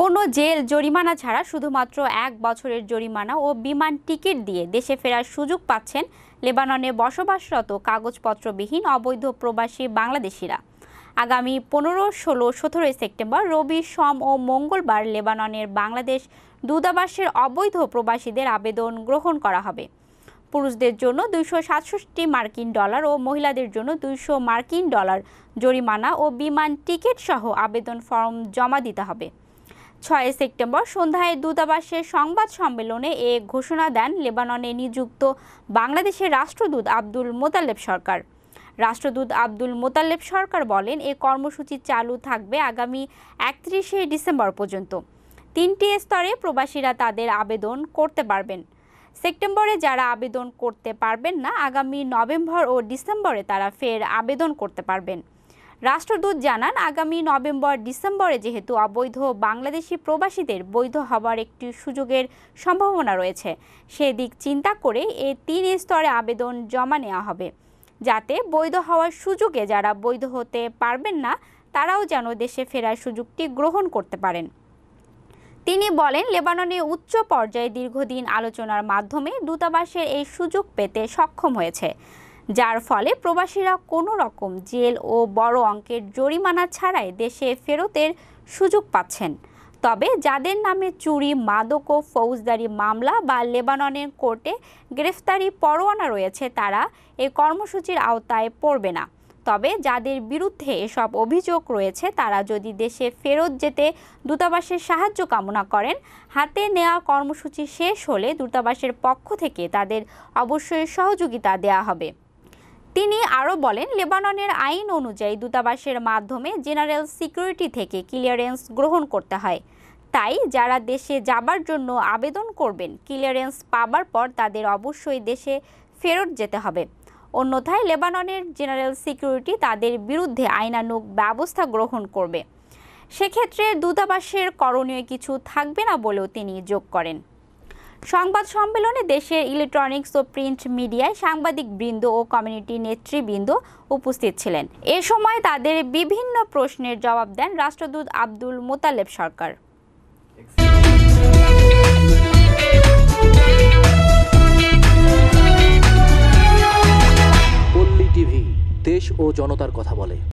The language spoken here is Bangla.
কোনো জেল, জরিমানা ছাড়া শুধুমাত্র এক বছরের জরিমানা ও বিমান টিকিট দিয়ে দেশে ফেরার সুযোগ পাচ্ছেন লেবাননে বসবাসরত কাগজপত্রবিহীন অবৈধ প্রবাসী বাংলাদেশিরা। আগামী পনেরো, ষোলো সতেরোই সেপ্টেম্বর, রবি, সোম ও মঙ্গলবার লেবাননের বাংলাদেশ দূতাবাসের অবৈধ প্রবাসীদের আবেদন গ্রহণ করা হবে। পুরুষদের জন্য দুইশো সাতষট্টি মার্কিন ডলার ও মহিলাদের জন্য দুইশো মার্কিন ডলার জরিমানা ও বিমান টিকিট সহ আবেদন ফর্ম জমা দিতে হবে। ছয় সেপ্টেম্বর সন্ধ্যায় দূতাবাসের সংবাদ সম্মেলনে এ ঘোষণা দেন লেবাননে নিযুক্ত বাংলাদেশের রাষ্ট্রদূত আব্দুল মোতালেব সরকার। রাষ্ট্রদূত আব্দুল মোতালেব সরকার বলেন, এ কর্মসূচি চালু থাকবে আগামী একত্রিশে ডিসেম্বর পর্যন্ত। তিনটি স্তরে প্রবাসীরা তাদের আবেদন করতে পারবেন। সেপ্টেম্বরে যারা আবেদন করতে পারবেন না, আগামী নভেম্বর ও ডিসেম্বরে তারা ফের আবেদন করতে পারবেন। রাষ্ট্রদূত জানান, আগামী নভেম্বর ডিসেম্বরে যেহেতু অবৈধ বাংলাদেশি প্রবাসীদের বৈধ হবার একটি সুযোগের সম্ভাবনা রয়েছে, সেদিক চিন্তা করে এ তিন স্তরে আবেদন জমা নেওয়া হবে। যাতে বৈধ হওয়ার সুযোগে যারা বৈধ হতে পারবেন না, তারাও যেন দেশে ফেরার সুযোগটি গ্রহণ করতে পারেন। তিনি বলেন, লেবাননে উচ্চ পর্যায়ে দীর্ঘদিন আলোচনার মাধ্যমে দূতাবাসের এই সুযোগ পেতে সক্ষম হয়েছে। যার ফলে প্রবাসীরা কোনো রকম জেল ও বড় অঙ্কের জরিমানা ছাড়াই দেশে ফেরতের সুযোগ পাচ্ছেন। তবে যাদের নামে চুরি, মাদক ও ফৌজদারি মামলা বা লেবাননের কোর্টে গ্রেফতারি পরোয়ানা রয়েছে, তারা এই কর্মসূচির আওতায় পড়বে না। তবে যাদের বিরুদ্ধে এসব অভিযোগ রয়েছে, তারা যদি দেশে ফেরত যেতে দূতাবাসের সাহায্য কামনা করেন, হাতে নেওয়া কর্মসূচি শেষ হলে দূতাবাসের পক্ষ থেকে তাদের অবশ্যই সহযোগিতা দেওয়া হবে। তিনি আরও বলেন, লেবাননের আইন অনুযায়ী দূতাবাসের মাধ্যমে জেনারেল সিকিউরিটি থেকে ক্লিয়ারেন্স গ্রহণ করতে হয়। তাই যারা দেশে যাবার জন্য আবেদন করবেন, ক্লিয়ারেন্স পাবার পর তাদের অবশ্যই দেশে ফেরত যেতে হবে। অন্যথায় লেবাননের জেনারেল সিকিউরিটি তাদের বিরুদ্ধে আইনানুগ ব্যবস্থা গ্রহণ করবে। সেক্ষেত্রে দূতাবাসের করণীয় কিছু থাকবে না বলেও তিনি যোগ করেন। সংবাদ সম্মেলনে দেশের ইলেকট্রনিক্স ও প্রিন্ট মিডিয়ায় সাংবাদিক বৃন্দ ও কমিউনিটি নেতৃবৃন্দ উপস্থিত ছিলেন। এ সময় তাদের বিভিন্ন প্রশ্নের জবাব দেন রাষ্ট্রদূত আব্দুল মোতালেব সরকার। দেশ ও জনতার কথা বলে।